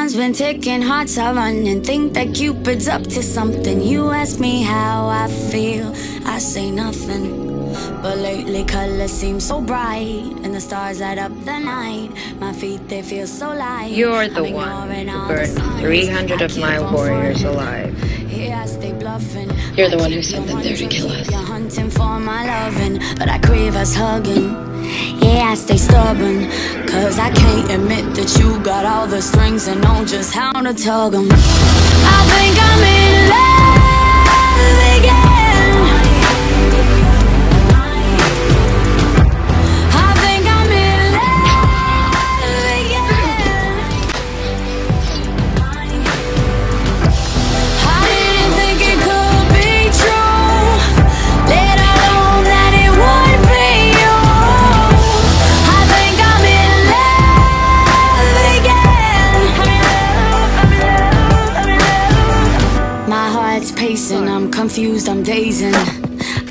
time's been ticking, hearts are running. Think that Cupid's up to something. You ask me how I feel, I say nothing. But lately colors seem so bright And the stars light up the night My feet, they feel so light You're the one who burned 300 of my warriors alive. You're the one who sent them there to kill us. You're hunting for my loving, but I crave us hugging. I stay stubborn, cause I can't admit that you got all the strings and know just how to tug them. I think I'm in love pacing, I'm confused, I'm dazing.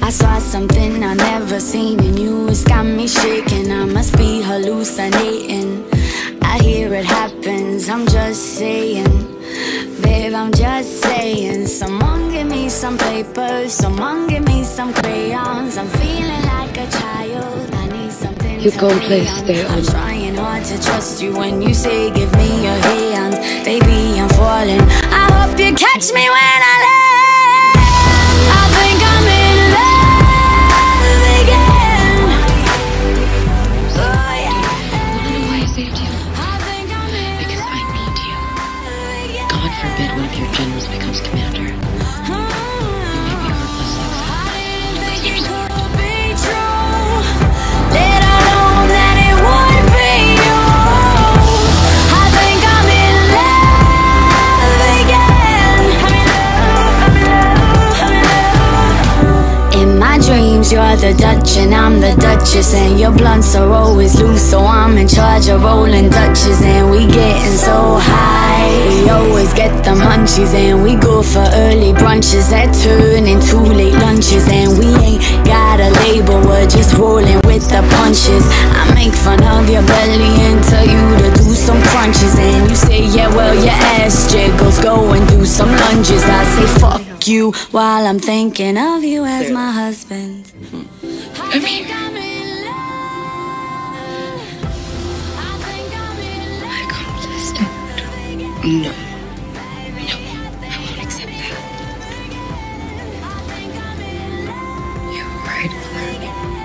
I saw something I never seen in you. It's got me shaking, I must be hallucinating. I hear it happens, I'm just saying. Babe, I'm just saying. Someone give me some paper Someone give me some crayons. I'm feeling like a child I need something You go place, stay I'm trying hard to trust you When you say give me your hand. Baby, I'm falling. I hope you catch me when I land I think I'm in love again. Oh, why did you save me? Because I need you. God forbid one of your generals becomes commander. Uh-huh. Dreams You're the Dutch and I'm the Duchess. And your blunts are always loose So I'm in charge of rolling Dutches. And we getting so high We always get the munchies. And we go for early brunches That turn into late lunches. And we ain't got a label We're just rolling with the punches. I make fun of your belly And tell you to do some crunches. And you say yeah well your ass jiggles Go and do some lunges. I say you while I'm thinking of you as my husband. Come here. I can't just oh No. No. I won't accept that. You're right, Clarke.